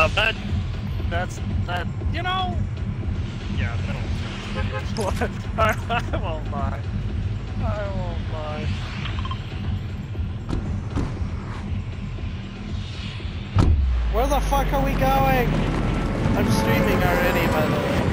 Uh, that, that's, that, you know, yeah, I, I won't lie. I won't lie. Where the fuck are we going? I'm streaming already, by the way.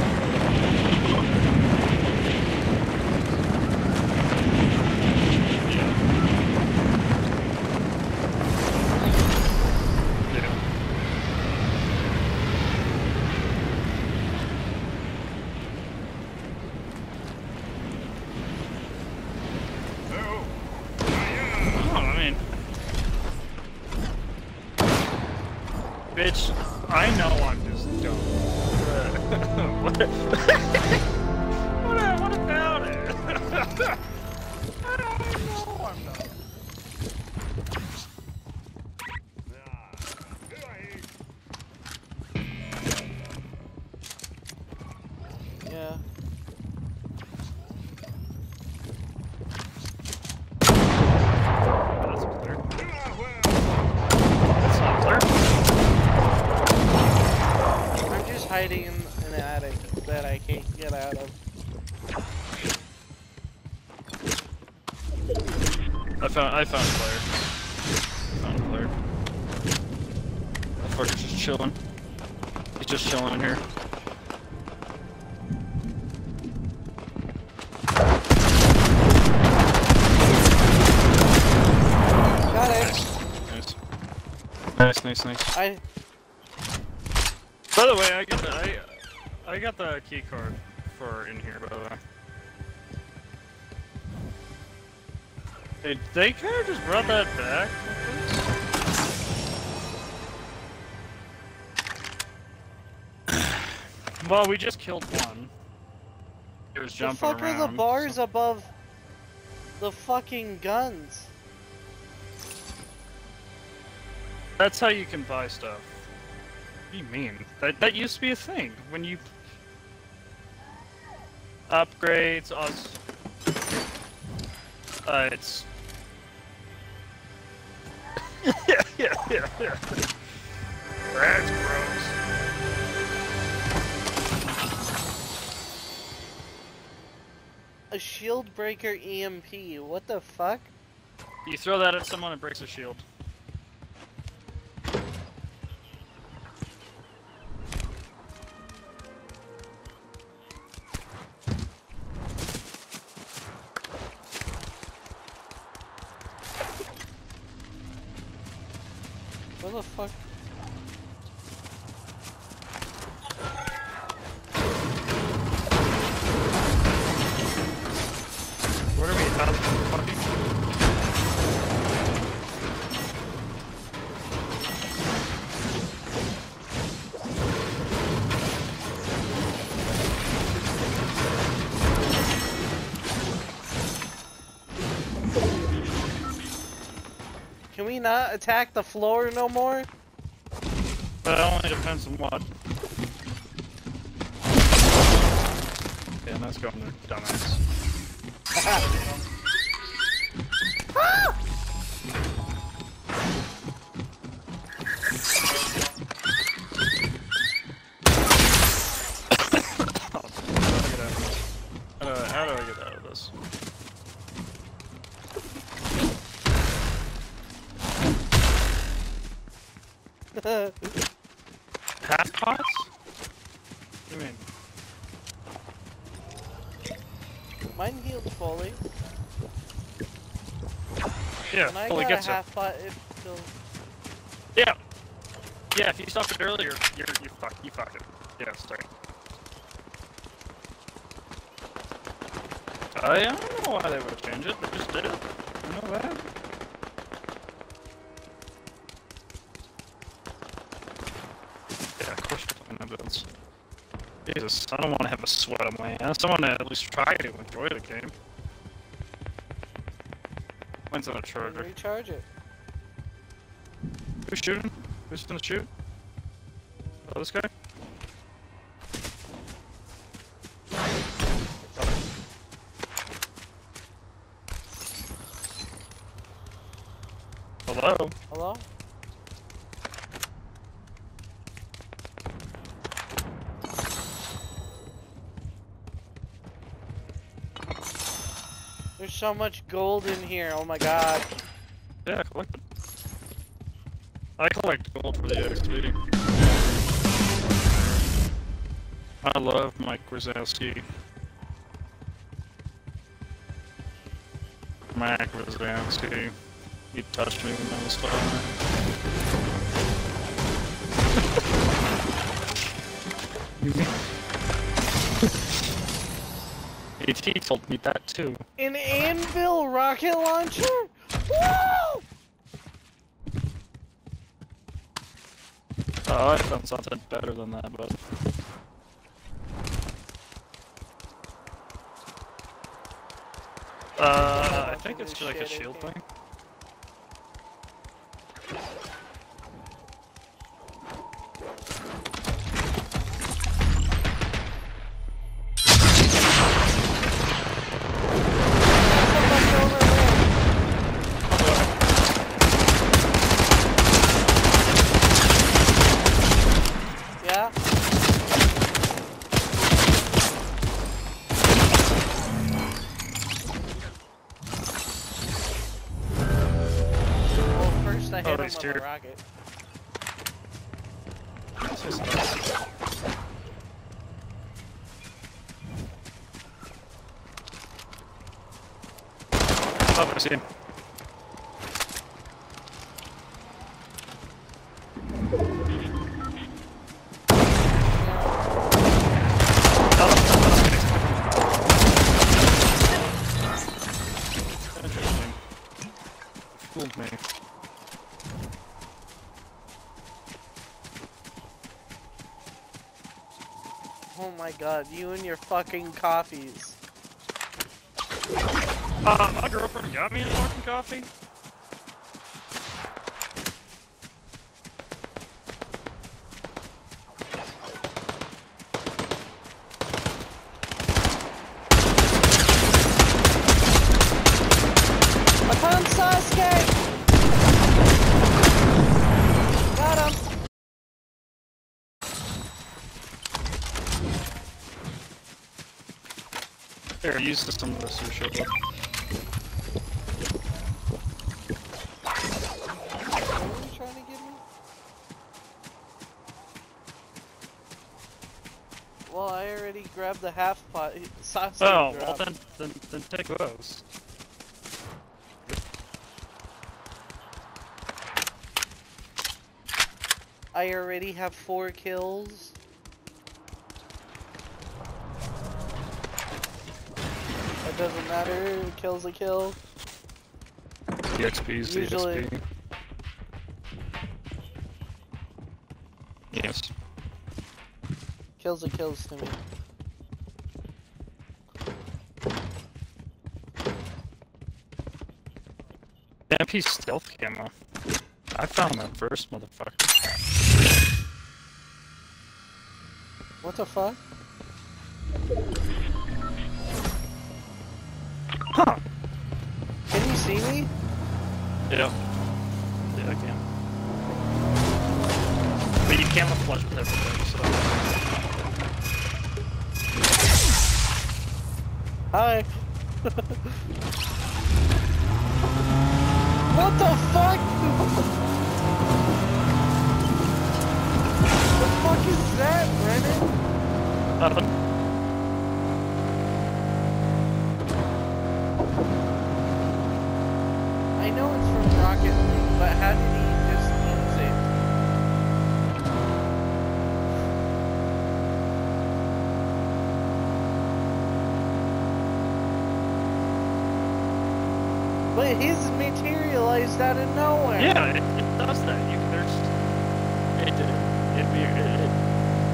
Found I found Claire. I found Claire. That fucker's just chilling. He's just chilling in here. Got it! Nice. Nice, nice, nice. I By the way, I got the I, I got the key card for in here. By the way. They they kind of just brought that back. Well, we just killed one. It was the fuck around. are the bars so- above the fucking guns? That's how you can buy stuff. What do you mean? That that used to be a thing when you upgrades us. Uh, it's yeah, yeah, yeah, yeah. That's gross. A shield breaker EMP. What the fuck? You throw that at someone, it breaks a shield. We not attack the floor no more? That only depends on what. Yeah, that's going go in there, dumbass. How ah! Yeah, I fully gets it. half pot if still. Yeah. Yeah, if you stopped it earlier, you're you fuck you fucked it. Yeah, sorry. I don't know why they would change it, they just did it. You know that? Yeah, of course you're playing builds. Jesus, I don't want to have a sweat on my ass. I want to at least try to enjoy the game. Mine's on a charger. recharge it. Who's shooting? Who's gonna shoot? Oh, this guy? So much gold in here. Oh my god. Yeah, collect. I collect gold for the XP. I love Mike Wazowski. Mac Wazowski. He touched me when I was five. he told me that too. An anvil rocket launcher? Woo! Oh, I found something better than that, but... Uh, I think it's like a shield thing. Rocket. It's just- Oh, I see him. Interesting. Fooled me. Oh my god, you and your fucking coffees. Uh, my girlfriend got me a fucking coffee. I found Sasuke! Got him! Here, use this some of this to show up. What are you trying to give me? Well, I already grabbed the half pot. Oh, well then, then, then take those. I already have four kills. It doesn't matter, kill's a kill. The XP is the Usually- XP. Yes. Kills are kills to me. MP stealth camo. I found that first, motherfucker. What the fuck? Yeah. Yeah, I can. But you camouflage with everything, so. Hi. what the fuck? What the fuck is that, Brennan? How he just use it? But his materialized out of nowhere. Yeah, it, it does that. You there's it did it, it, it, it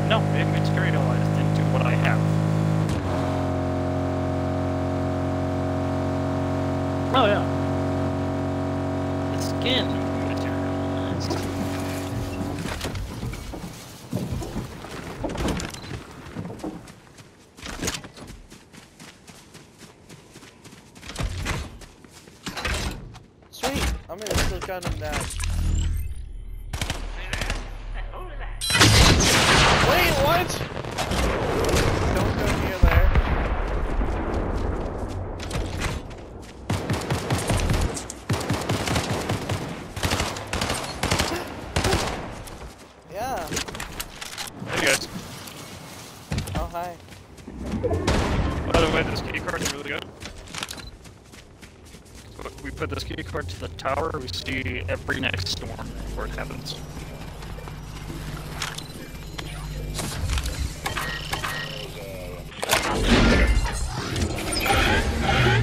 no, it materialized into what I have. Oh yeah. The skin gun him down. Wait, what? Don't go near there. yeah. Hey guys. Oh, hi. By the way, this key card is really good. We put this key card to the tower, we see every next storm where it happens.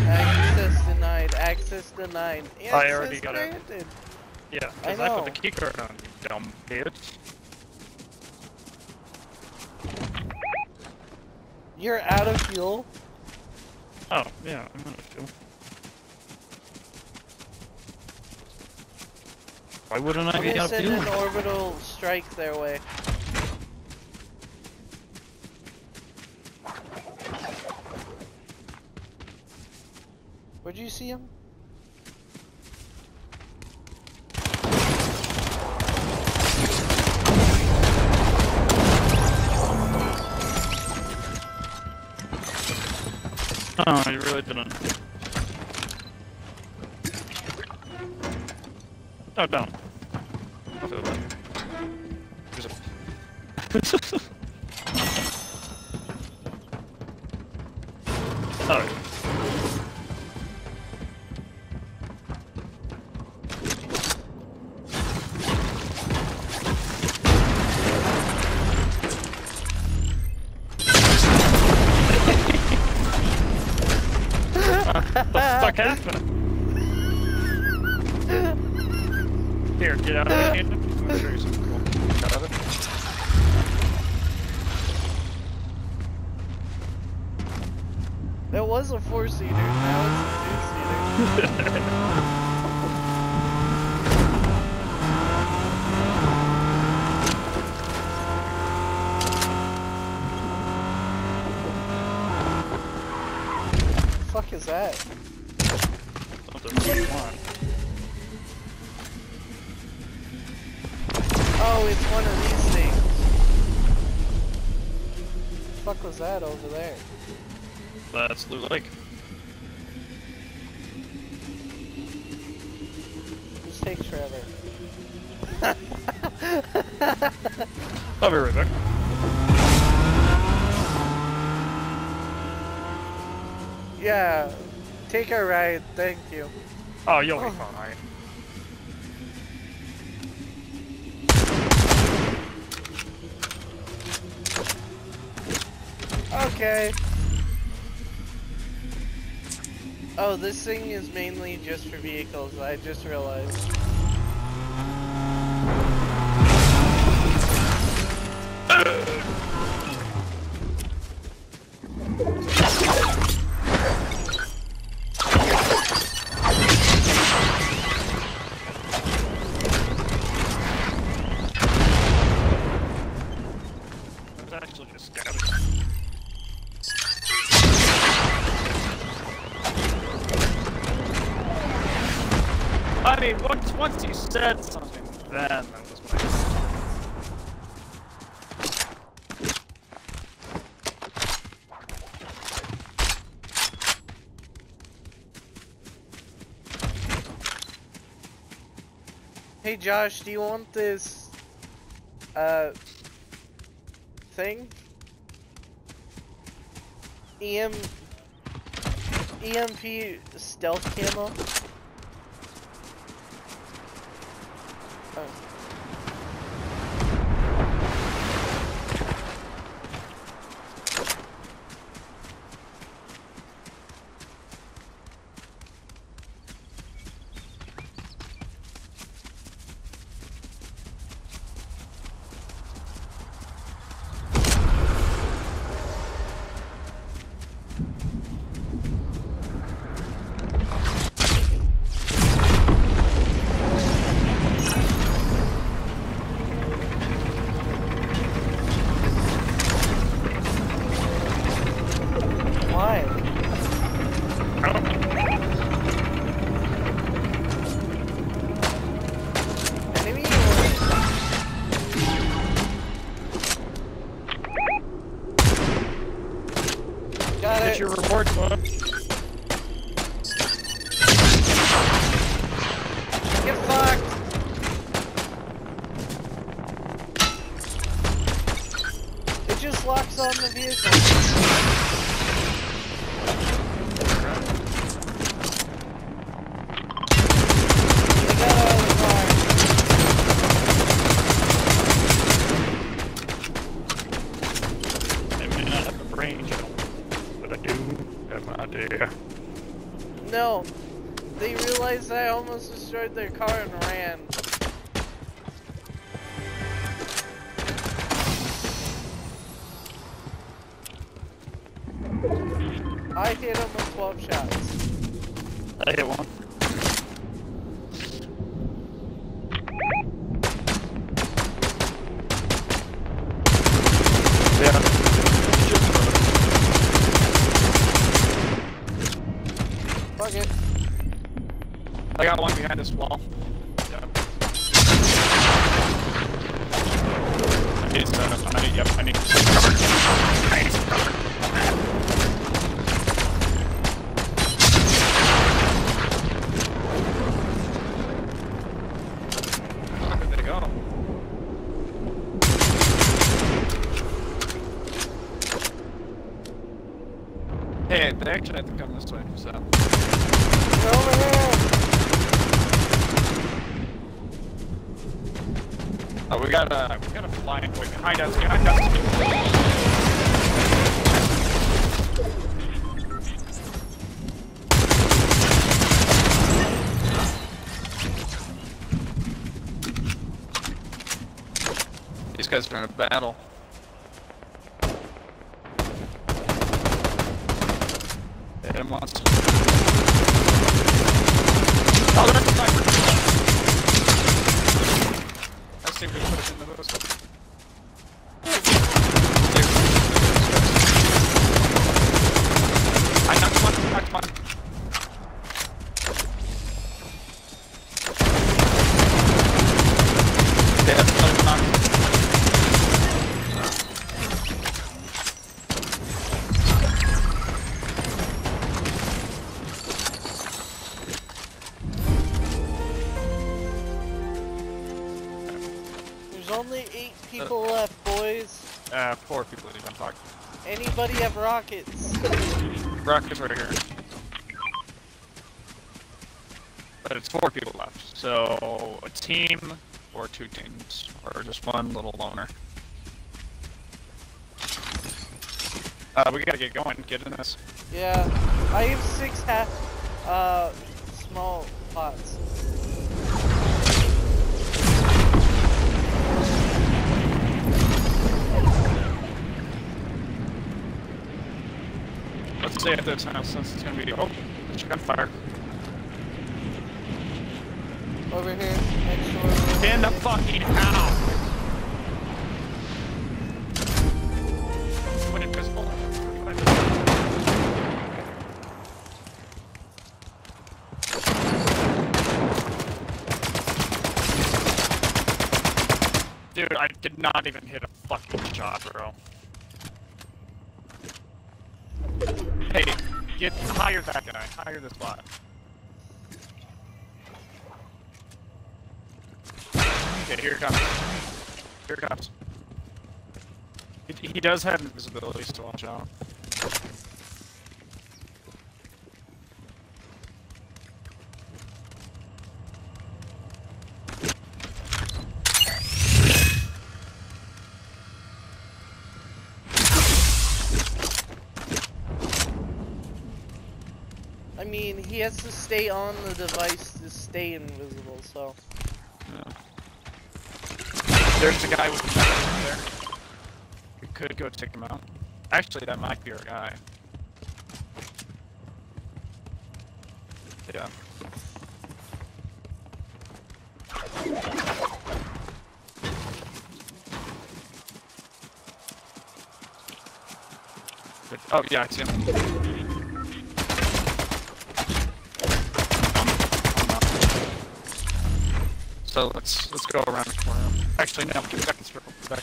Access denied. Access denied. Yeah, I already got it. granted. Yeah, I because I, put the key card on, you dumb bitch. You're out of fuel. Oh, yeah, I'm out of feel. Why wouldn't I I'm be gonna out send an orbital strike their way. Where'd you see him? Oh, you really didn't. No, don't. That? Oh, it's one of these things. The fuck was that over there? That's Loot Lake. Yeah, take a ride, thank you. Oh, you'll Oh. be fine. Okay. Oh, this thing is mainly just for vehicles, I just realized. Josh, do you want this, uh, thing? EM, EMP stealth camo? Their car Hey, they actually have to come this way, so. Get over here. Oh, we got a, we got a flying boy behind us, behind us. These guys are in a battle. Rocket's right here. But it's four people left, so a team or two teams, or just one little loner. Uh, we gotta get going, get in this. Yeah. I have six half, uh, small pots. Stay at this house since it's gonna be. Oh, there's gunfire. Over here, next door. In the fucking house! Dude, I did not even hit a fucking shot, bro. Hey, get hire that guy. Hire this bot. Okay, here it comes. Here it comes. He, he does have invisibility, so watch out. I mean, he has to stay on the device to stay invisible, so. Yeah. There's the guy with the gun over there. We could go take him out. Actually, that might be our guy. Yeah. Oh yeah, I see him. So let's let's go around the corner. Actually, no, get back in circle. Back.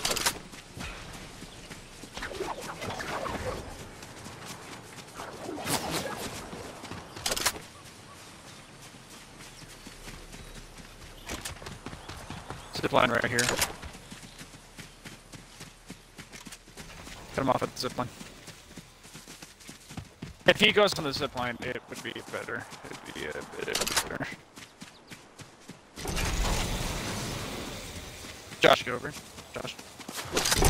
Zip line right here. Cut him off at the zip line. If he goes on the zip line, it would be better. It'd be a bit better. Josh, go over. Josh.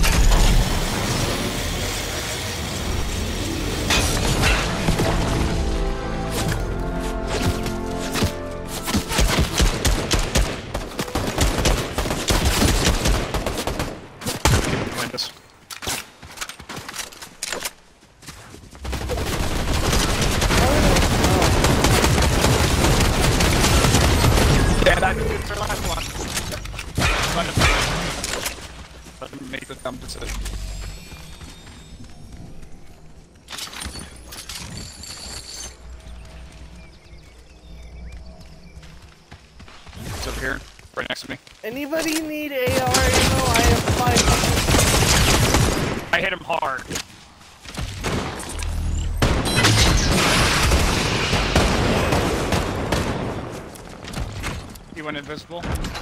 Invisible.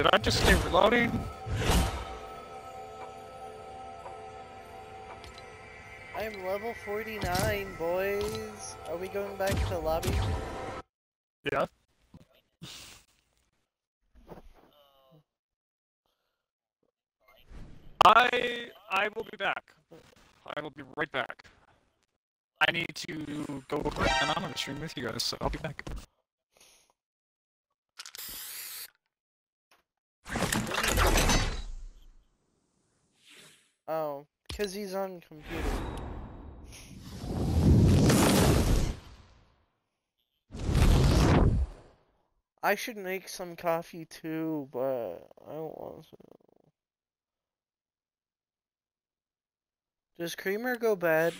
Did I just say reloading? I am level 49, boys. Are we going back to the lobby? Yeah. I I will be back. I will be right back. I need to go And I'm gonna stream with you guys, so I'll be back. Oh, because he's on computer. I should make some coffee too, but I don't want to. Does creamer go bad?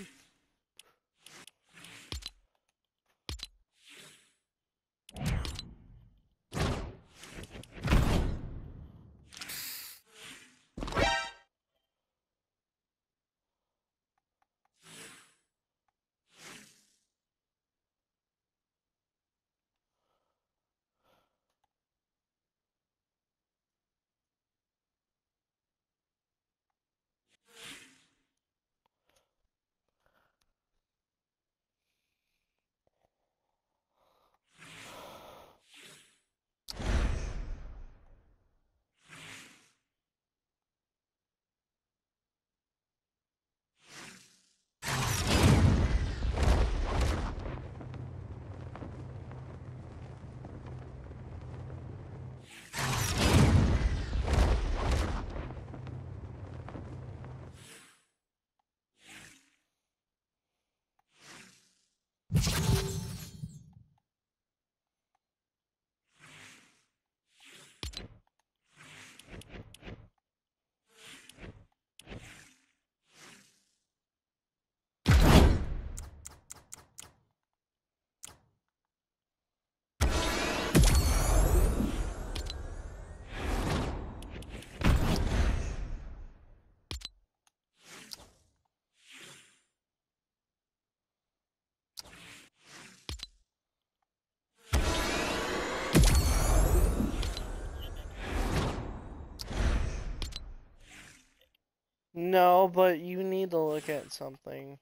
No, but you need to look at something.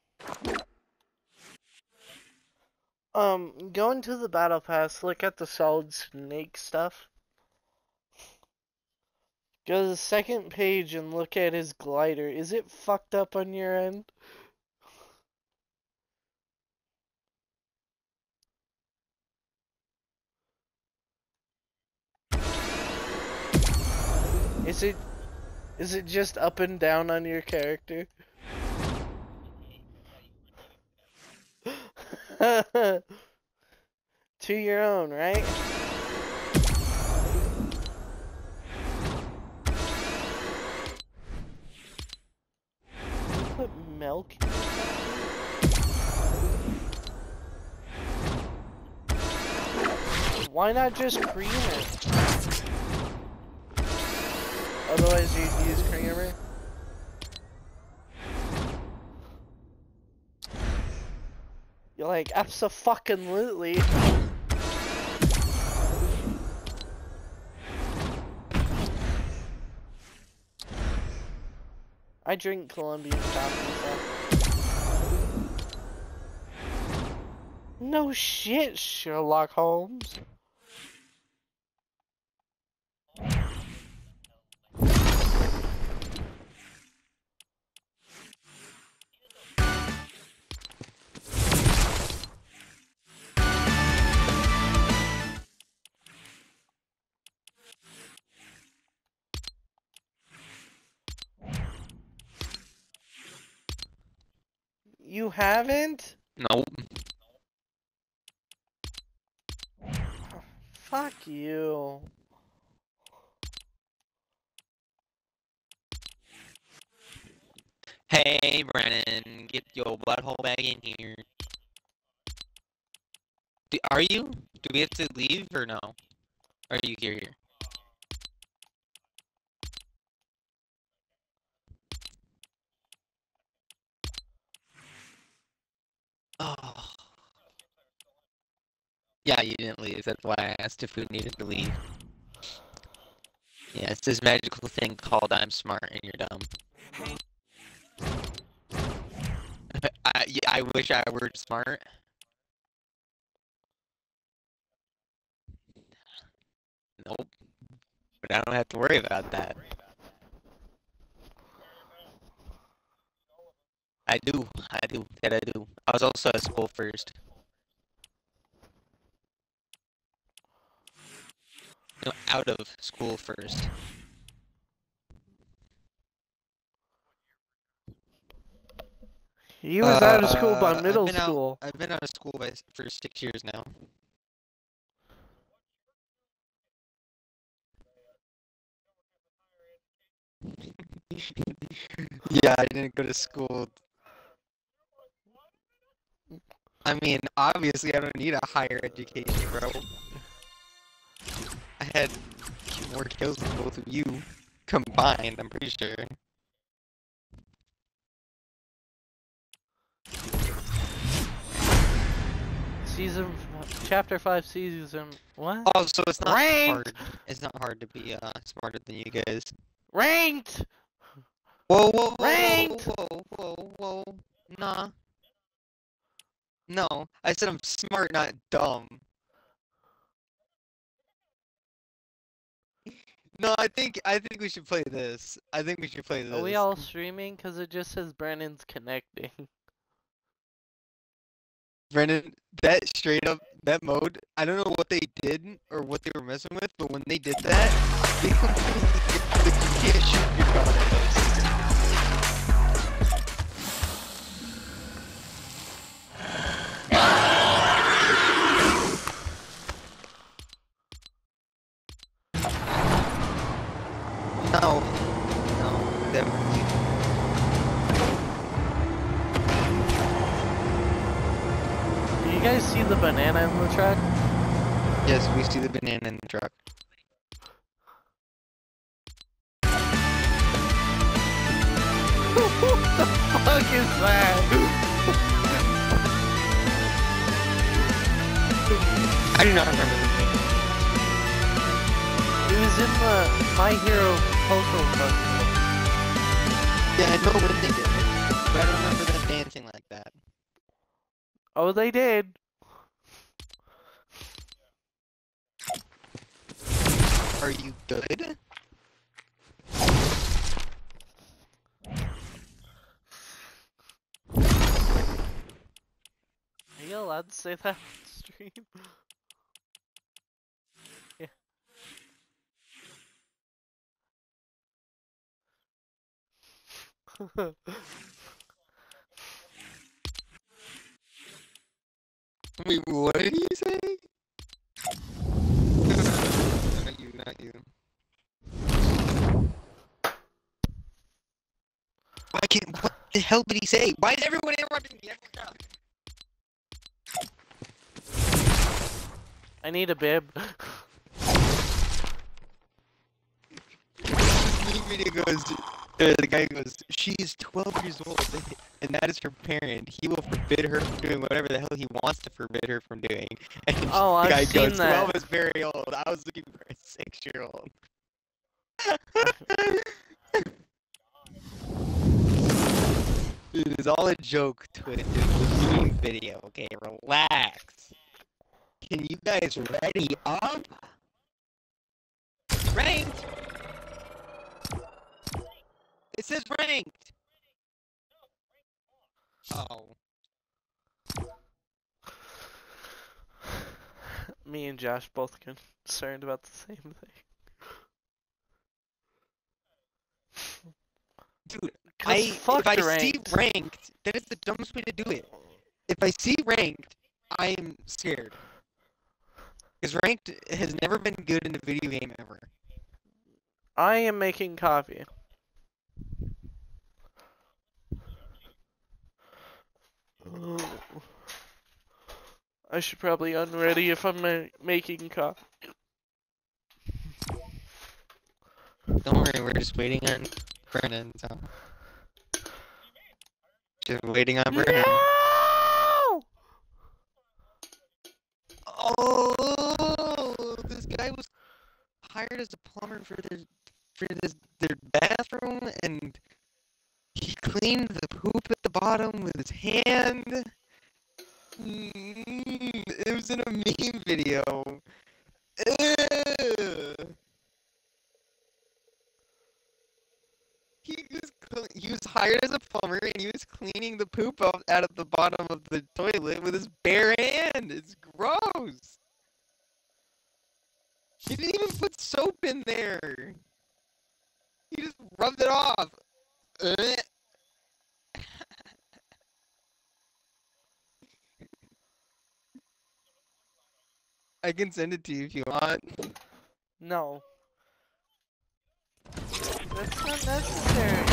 Um, go into the battle pass, look at the solid snake stuff. Go to the second page and look at his glider. Is it fucked up on your end? Is it is it just up and down on your character? to your own, right? Put milk. Why not just cream it? Otherwise, you'd use creamer. You're like, abso-fucking-lutely. I drink Colombian coffee. No shit, Sherlock Holmes. Haven't? Nope. Fuck you. Hey, Brennan, get your butthole back in here. D- Are you? Do we have to leave or no? Are you here? Here. Oh. Yeah, you didn't leave. That's why I asked if we needed to leave. Yeah, it's this magical thing called I'm smart and you're dumb. I, yeah, I wish I were smart. Nope. But I don't have to worry about that. I do. I do. That I do. I was also at school first. No, out of school first. You was out of school Uh, by I've middle out- school. I've been out of school by, for six years now. yeah, I didn't go to school. I mean, obviously, I don't need a higher education, bro. I had more kills than both of you combined, I'm pretty sure. Season, chapter five, season what? Oh, so it's not Ranked! hard. It's not hard to be uh smarter than you guys. Ranked. Whoa, whoa, whoa, Ranked! whoa, whoa, whoa, whoa, nah. No, I said I'm smart, not dumb. No, I think I think we should play this. I think we should play this. Are we all streaming? Cause it just says Brennan's connecting. Brennan, that straight up that mode, I don't know what they did or what they were messing with, but when they did that, they completely you can't shoot your gun see the banana in the truck. what the fuck is that? I do not remember the name. It was in the My Hero Poco Festival. Yeah, I know what they did, but I don't remember them dancing like that. Oh, they did. Are you good? Are you allowed to say that on stream? yeah. Wait, what did he say? Not you. Why can't? What the hell did he say? Why is everyone interrupting me? I. I need a bib. The video goes, uh, the guy goes, she's 12 years old, and that is her parent. He will forbid her from doing whatever the hell he wants to forbid her from doing. And Oh, the I've guy seen goes, 12 that. is very old. I was looking for a six-year-old. It is all a joke to it. It's a meme video, okay? Relax. Can you guys ready up? Ranked! It says ranked! Oh. Me and Josh both concerned about the same thing. Dude, I, if I ranked. see ranked, that is the dumbest way to do it. If I see ranked, I am scared. Because ranked has never been good in a video game ever. I am making coffee. Oh. I should probably unready if I'm ma making coffee. Don't worry, we're just waiting on Brennan, so. Just waiting on Brennan. No! Oh, this guy was hired as a plumber for their for this their bathroom, and he cleaned the poop at the bottom with his hand. Mm, it was in a meme video. He was cle- he was hired as a plumber, and he was cleaning the poop out of the bottom of the toilet with his bare hand. It's gross. He didn't even put soap in there. He just rubbed it off. I can send it to you if you want. No. That's not necessary.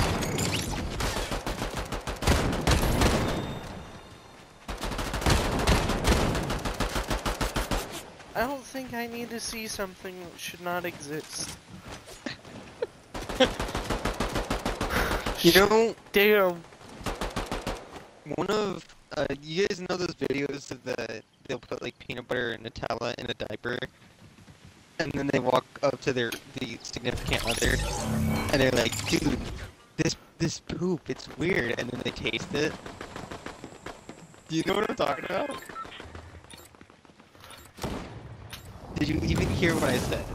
I don't think I need to see something that should not exist. You know, Damn. one of uh, you guys know those videos of the they'll put like peanut butter and Nutella in a diaper, and then they walk up to their the significant other, and they're like, "Dude, this this poop, it's weird," and then they taste it. Do you know what I'm talking about? Did you even hear what I said?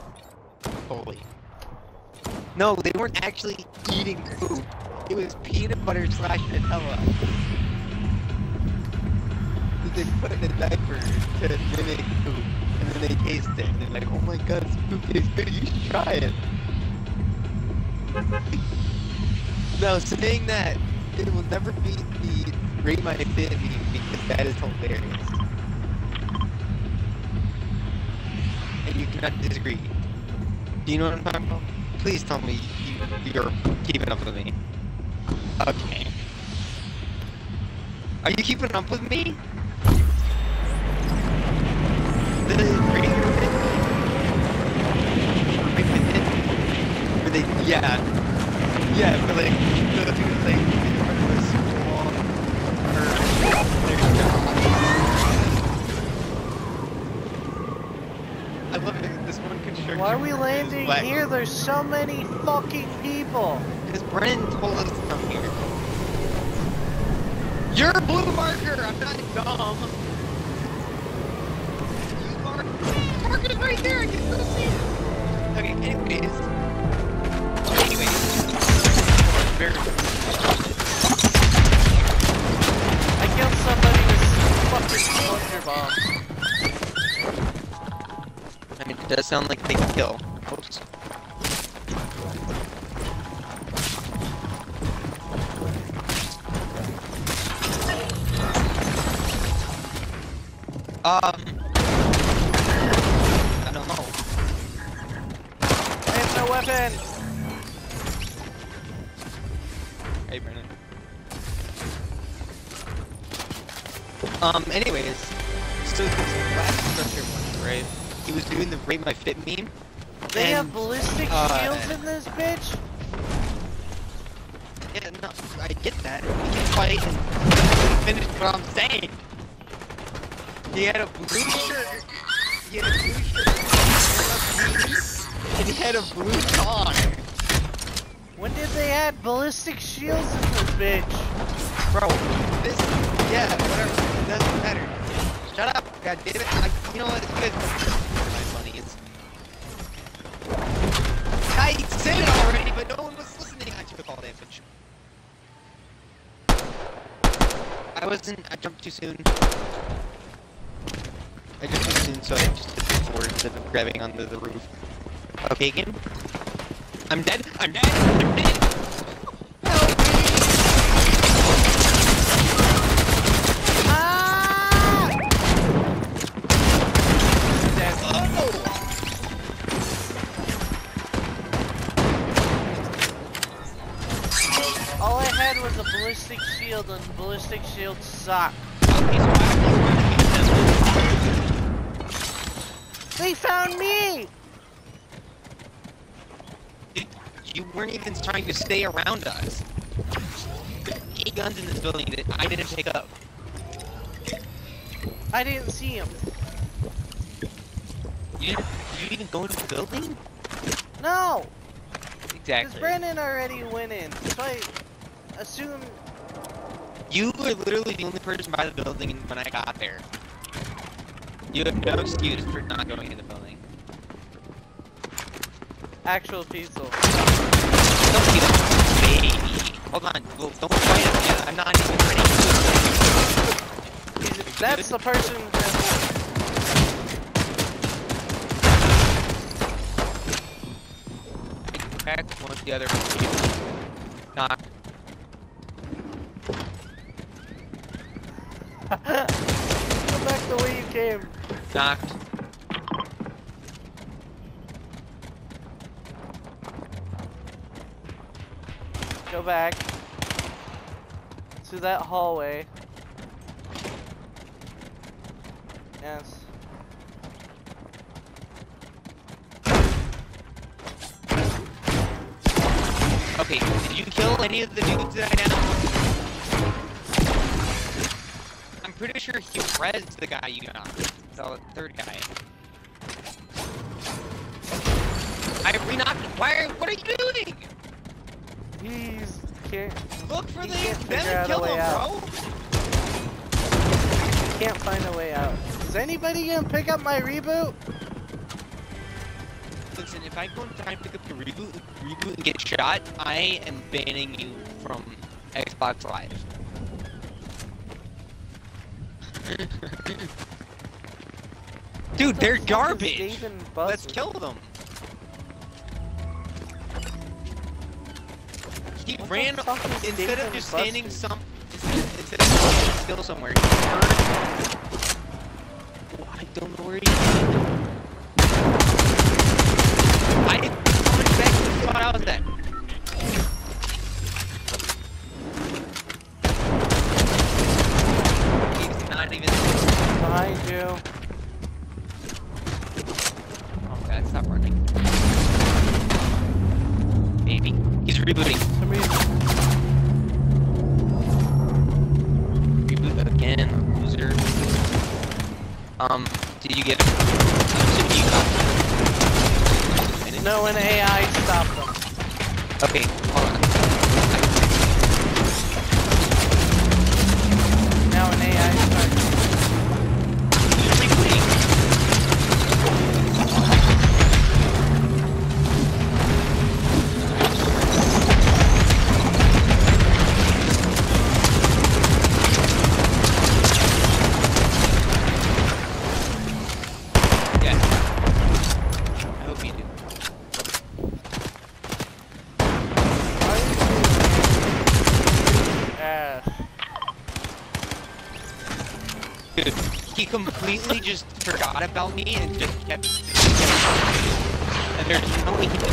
Holy. No, they weren't actually eating poop. It was peanut butter slash Nutella. They put in a diaper to mimic poop, and then they taste it. And they're like, "Oh my god, this poop tastes good. You should try it." now, saying that, it will never beat the rate my fit because that is hilarious. And you cannot disagree. Do you know what I'm talking about? Please tell me you, you're keeping up with me. Okay. Are you keeping up with me? The radio hit? Right with it? Were they, yeah. Yeah, but like, the thing is like, it was small, or, there. I love it. This one construction. Why are we landing here? There's so many fucking people. Because Brennan told us to come here. You're a blue marker! I'm not dumb! You are... The marker's right there! I can still see it! Okay, anyways... Anyways... Very... I killed somebody with fucking plunger bombs. I mean, it does sound like they can kill. Um... I don't know. I have no weapon. Hey, Brennan. Um, anyways, so this last structure one, right? He was doing the rate my fit meme. They have ballistic uh, shields in this bitch. Yeah, no, I get that. He can fight and finish what I'm saying. He had a blue shirt. He had a blue shirt. And he had a blue car. When did they add ballistic shields in this bitch? Bro, this, yeah, whatever. It doesn't matter. Shut up! God damn it! I, you know what? It's good. My money is. I said it already, but no one was listening. I took all damage. I wasn't. I jumped too soon. I jumped too soon, so I just the floor instead of grabbing onto the roof. Okay, again. I'm dead. I'm dead. I'm dead. All I had was a ballistic shield, and ballistic shields suck. They found me! You weren't even trying to stay around us. There's eight guns in this building that I didn't pick up. I didn't see him. You didn't, you didn't even go into the building? No! Exactly. Because Exactly. Brandon already went in. So I assume You were literally the only person by the building when I got there. You have no excuse for not going in the building. actual pistol. Don't be like, baby. Hold on. Well, don't fight him yet. I'm not even ready. He's- That's the person that... Back one of the other. Knock. Go Knocked. Go back. To that hallway. Yes. Okay, did you kill any of the dudes that I downed? I'm pretty sure he rezzed the guy you got. The third guy. I re-knocked Why are, what are you doing? He's can't Look for He the them and kill them, out. bro. can't find a way out. Is anybody gonna pick up my reboot? Listen, if I go and try and pick up the reboot, reboot and get shot, I am banning you from Xbox Live. Dude, they're What the fuck is garbage. Let's kill them. He What ran instead of just standing some instead of standing still somewhere. He. Oh, I don't know where he is. I didn't to the spot I was at. About me and just kept. And there's no way he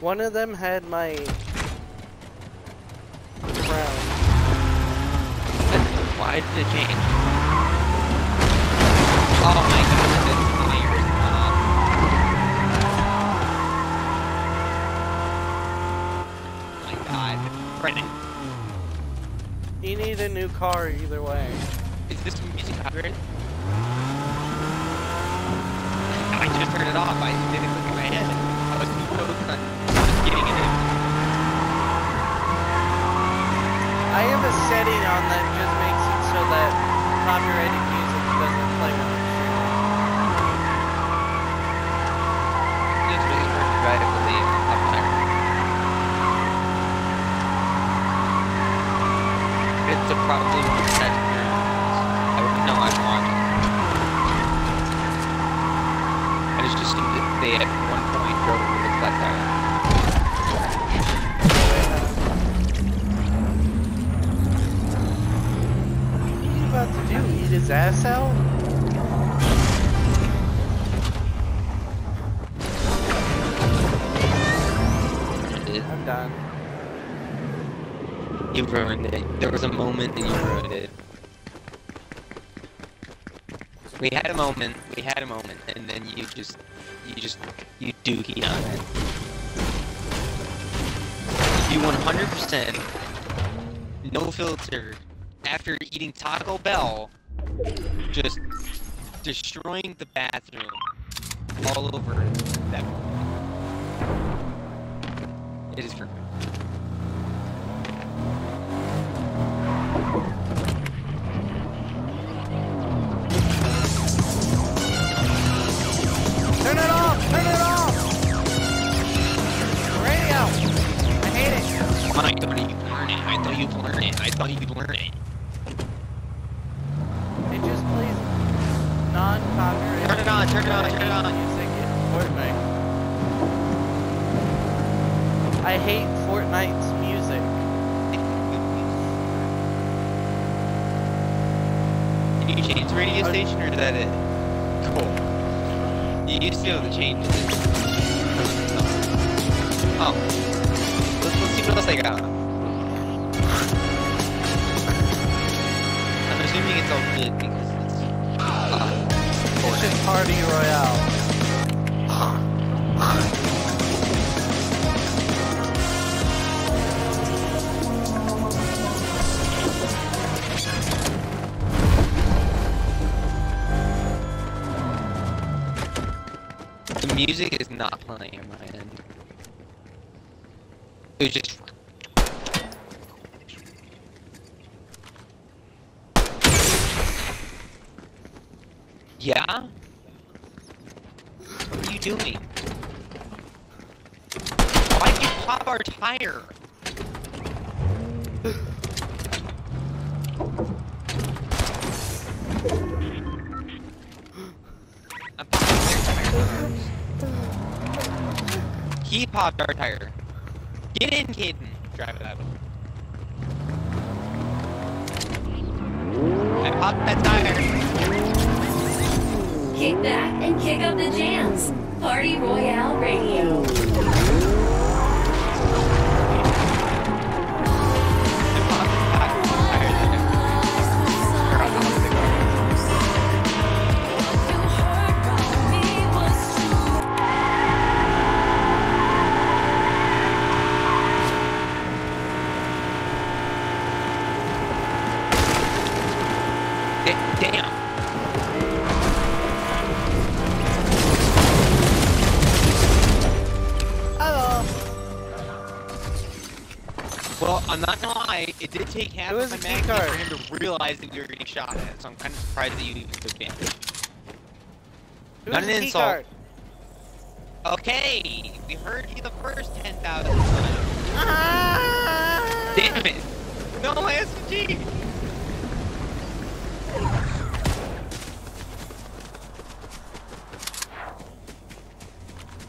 One of them had my crown. Why did it change? Oh my god, this weird. Oh my god, frightening. You need a new car either way. Is this music copyrighted? I just turned it off, I didn't look click my head. Setting on that just makes it so that copyrighted music doesn't play when I'm streaming. It's really the up there. It's a probably one of the best. I wouldn't know I'd want it. I just assumed that they at one his ass out? I'm done. You ruined it. There was a moment and you ruined it. We had a moment, we had a moment, and then you just, you just, you dookie on it. You 100%, no filter, after eating Taco Bell, just destroying the bathroom all over that. It is perfect. Royale Radio. Take half It was of a my card. for him to realize that we were getting shot at, so I'm kind of surprised that you even took damage. Not an insult. card? Okay, we heard you the first 10,000 times. Ah! Damn it! No SMG!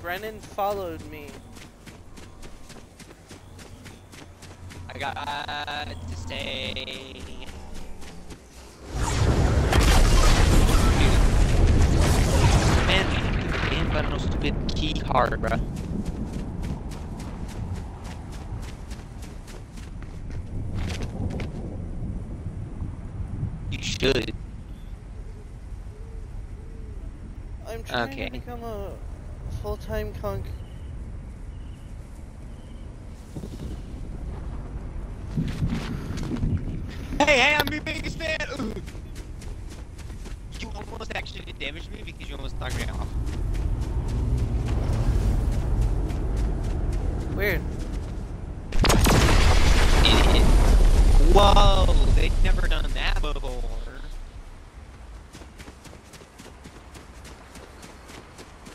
Brennan followed me. Got uh, to stay. Man, damn button no stupid key card, bruh. You should. I'm trying Okay. to become a full-time conk. Hey, hey, I'm your biggest fan! Ooh. You almost actually damaged me because you almost knocked me off. Weird. Idiot. Whoa, they'd never done that before.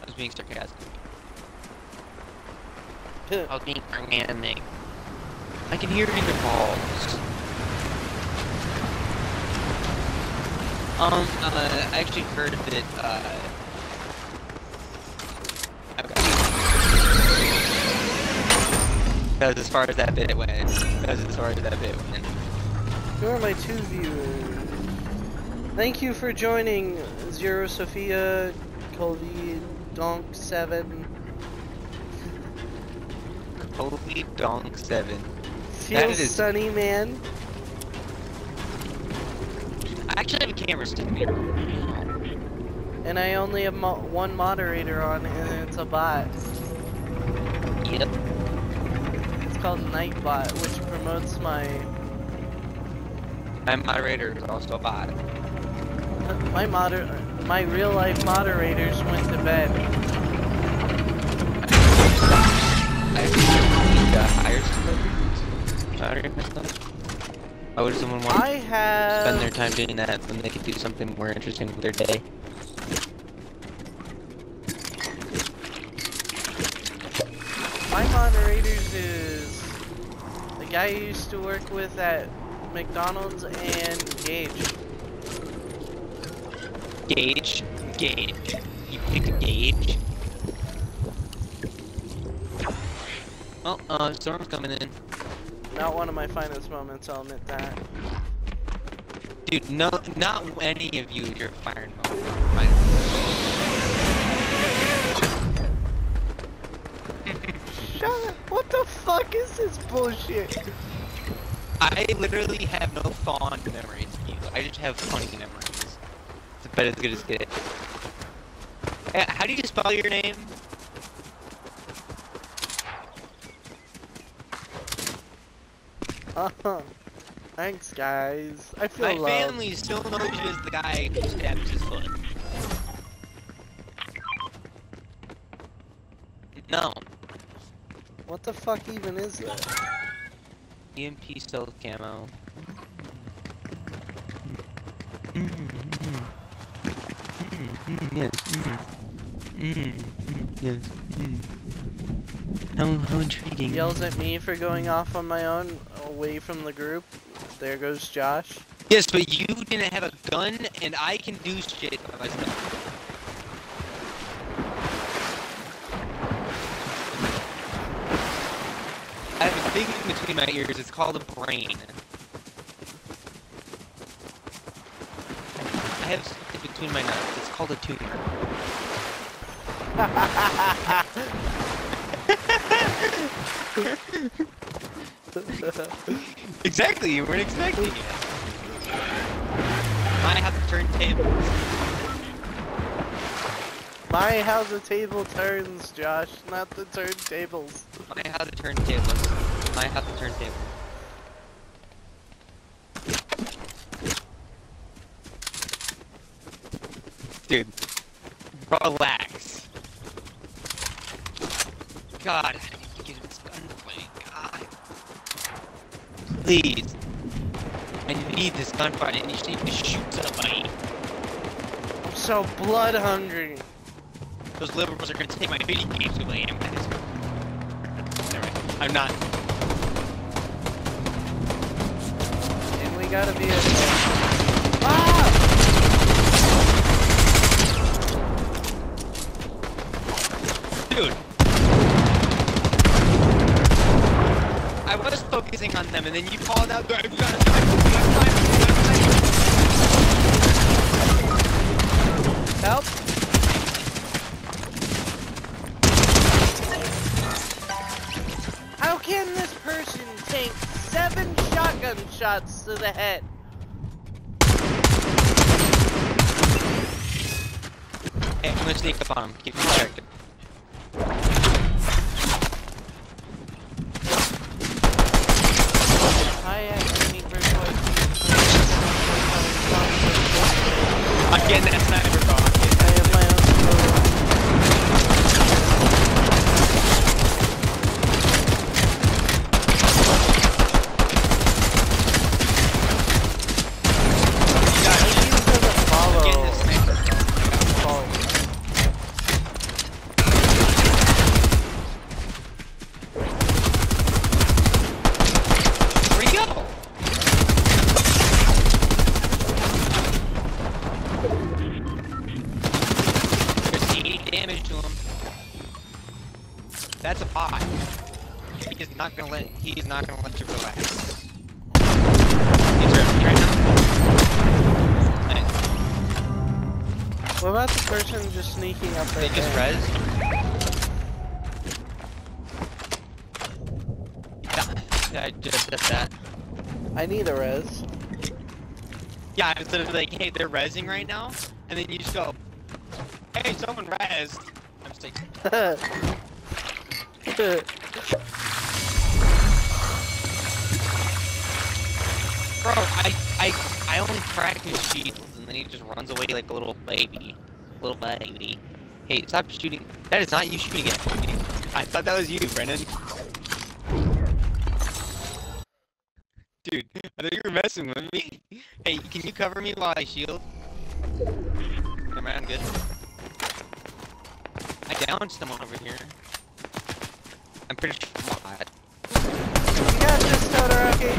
I was being sarcastic. I was being organic. I can hear the balls. Um, uh, I actually heard a bit. uh... Okay. That was as far as that bit went. That was as far as that bit went. Who are my two viewers? Thank you for joining Zero Sophia, Colby, Donk7. Colby Donk7. That is sunny, man. I actually have a camera sticking. And I only have mo one moderator on, and it's a bot. Yep. It's called Nightbot, which promotes my... My moderator is also a bot. My moder... My real-life moderators went to bed. I think you're higher hire somebody. Moderator myself. Why would someone want I to have spend their time doing that when they could do something more interesting with their day? my moderators is the guy I used to work with at McDonald's and Gage. Gauge. Gauge. You pick a gauge. Well, uh, storm's coming in. Not one of my finest moments, I'll admit that. Dude, no, not any of you are firing mode. Fine. Shut up! What the fuck is this bullshit? I literally have no fond memories of you. I just have funny memories. It's about as good as get. Eh, How do you spell your name? Thanks, guys. I feel My loved. family still knows you as the guy who stabs his foot. No. What the fuck even is that? EMP stealth camo. Yes. Yes. How, how intriguing. Yells at me for going off on my own, away from the group. There goes Josh. Yes, but you didn't have a gun, and I can do shit by myself. I have a thing between my ears. It's called a brain. I have something between my nuts. It's called a tumor. Exactly, you weren't expecting it. I have the turntable. My how the table turns, Josh, not the turntables. I have the turntables. I have the turntable. Dude, relax. God, I need to get this gunfight. God. Please. I need this gunfight. I need to shoot somebody. I'm so blood hungry. Those liberals are gonna take my video games away. Alright, I'm not. And we gotta be a... Ah! Dude! Focusing on them and then you called out the Help! How can this person take seven shotgun shots to the head? Hey, I'm gonna sneak up on him. Keep distracted. Sneaking up They just there? res. Yeah, I just did that. I need a res. Yeah, I was literally like, hey, they're rezzing right now, and then you just go, hey, someone rezzed. I'm just like, bro, I, I, I only crack his shields, and then he just runs away like a little baby, little baby. Hey, stop shooting. That is not you shooting at me. I thought that was you, Brennan. Dude, I thought you were messing with me. Hey, can you cover me while I shield? Never I'm good. I downed someone over here. I'm pretty sure not. you got this, Todoroki.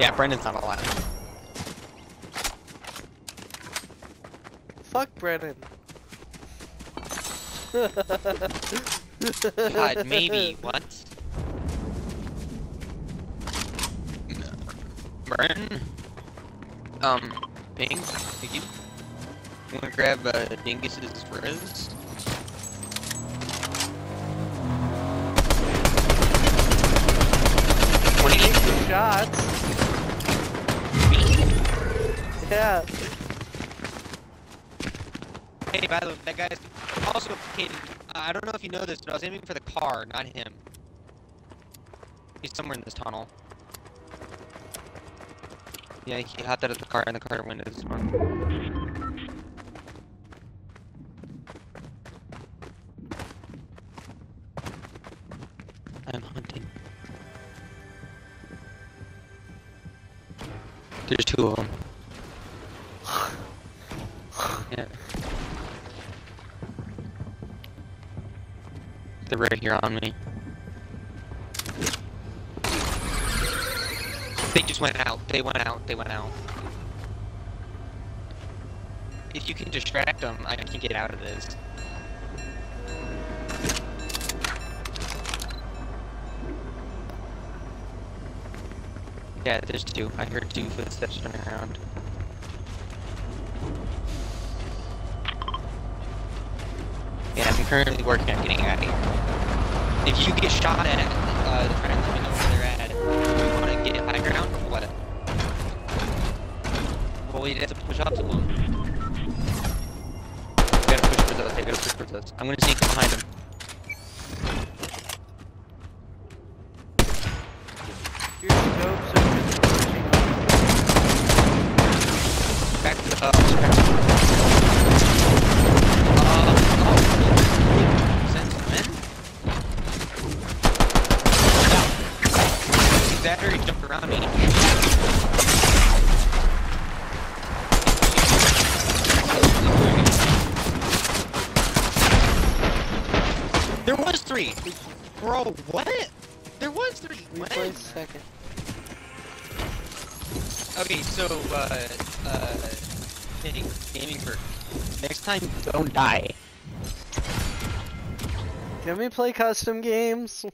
Yeah, Brendan's not alive. Fuck Brennan. God, maybe. What? Brendan? Um, Ping? Thank you. Wanna grab, uh, Dingus's some shots. Yeah. Hey, by the way, that guy's also. Uh, I don't know if you know this, but I was aiming for the car, not him. He's somewhere in this tunnel. Yeah, he hopped out of the car and the car windows. I'm hunting. There's two of them. Yeah. They're right here on me. They just went out. They went out. They went out. If you can distract them, I can get out of this. Yeah, there's two. I heard two footsteps running around. Yeah, I'm currently working on getting out of here. If you get shot at, uh, and let me know where they're at. Do you want to get high ground or what? Well, we'd have to push up to them. We gotta push for those. They gotta push for those. I'm gonna sneak behind them. Time, don't die. Can we play custom games?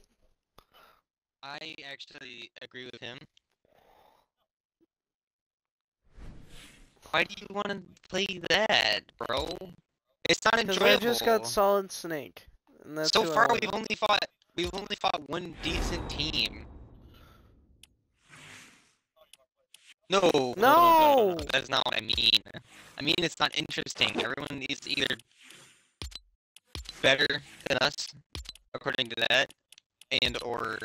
I actually agree with him. Why do you want to play that, bro? It's not Because enjoyable. I just got Solid Snake. And that's so who I far, we've only fought we've only fought one decent team. No, no, no, no, no, that's not what I mean. I mean it's not interesting. Everyone is either better than us, according to that, and or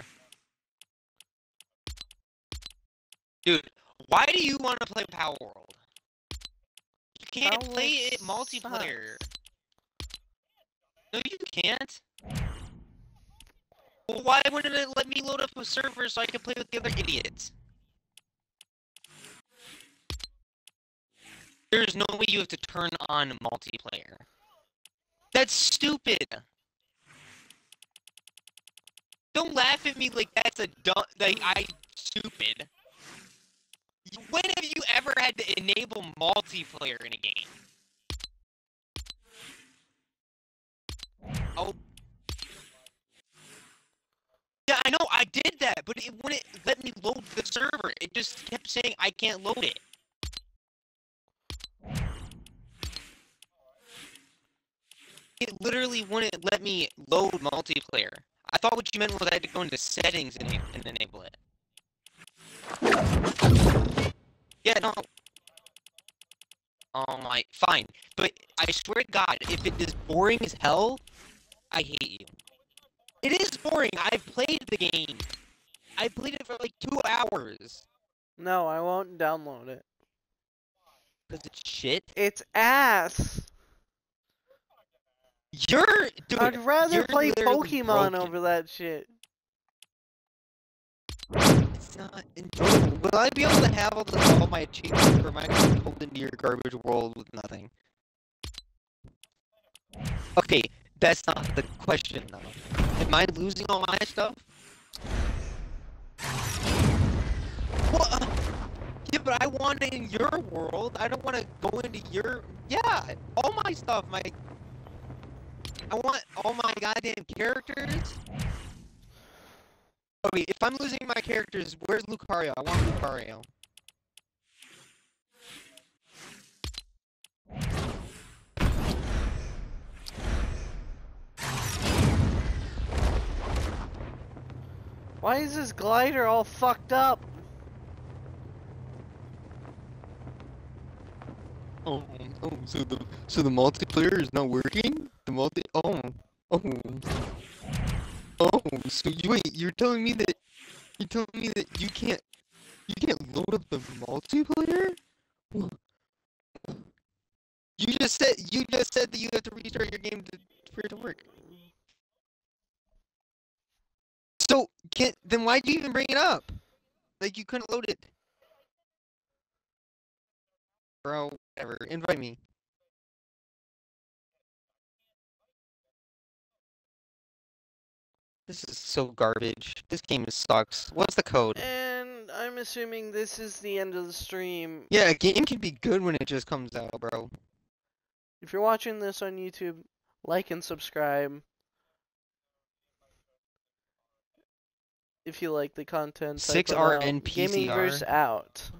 dude, why do you want to play Palworld? You can't That play it multiplayer. No, you can't. Well, why wouldn't it let me load up a server so I can play with the other idiots? There's no way you have to turn on multiplayer. That's stupid. Don't laugh at me like that's a dumb. Like I stupid. When have you ever had to enable multiplayer in a game? Oh. Yeah, I know, I did that, but it wouldn't let me load the server. It just kept saying I can't load it. It literally wouldn't let me load multiplayer. I thought what you meant was I had to go into settings and, and enable it. Yeah, no. Oh my, fine. But I swear to God, if it is boring as hell, I hate you. It is boring. I've played the game. I played it for like two hours. No, I won't download it. Because it's shit. It's ass. You're, dude. I'd rather you're play Pokemon broken. over that shit. It's not enjoyable. Will I be able to have all, the, all my achievements, or am I going to be pulled into your garbage world with nothing? Okay, that's not the question, though. Am I losing all my stuff? What? Uh, yeah, but I want it in your world. I don't want to go into your. Yeah, all my stuff. My. I want all my goddamn characters. Okay, if I'm losing my characters, where's Lucario? I want Lucario. Why is this glider all fucked up? Oh, oh, so the so the multiplayer is not working? Multi oh oh oh so you wait, you're telling me that you're telling me that you can't you can't load up the multiplayer? You just said you just said that you have to restart your game to, for it to work. So can then why'd you even bring it up? Like you couldn't load it. Bro, whatever. Invite me. This is so garbage. This game sucks. What's the code? And I'm assuming this is the end of the stream. Yeah, a game can be good when it just comes out, bro. If you're watching this on YouTube, like and subscribe. If you like the content, Six it R out. N P C R. Gamingverse out.